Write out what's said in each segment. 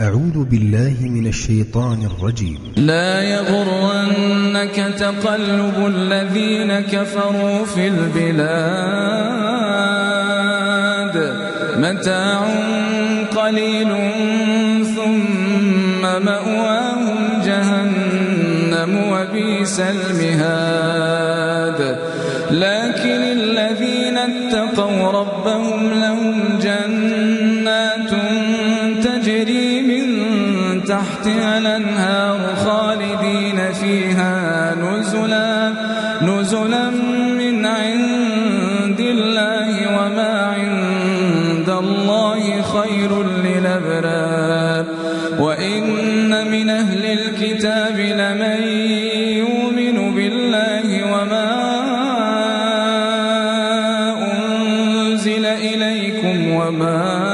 أعوذ بالله من الشيطان الرجيم. لا يغرنك تقلب الذين كفروا في البلاد. متاع قليل ثم مأواهم جهنم وبئس المهاد. لكن الذين اتقوا ربهم لهم جنات تجري من تحتها الأنهار خالدين فيها نزلا نزلا من عند الله وما عند الله خير للأبرار. وإن من أهل الكتاب لمن يؤمن بالله وما أنزل إليكم وما أنزل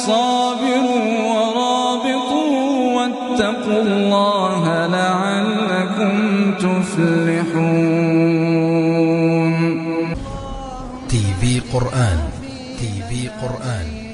وصابروا ورابطوا واتقوا الله لعلكم تفلحون. تي في قرآن تي في قرآن.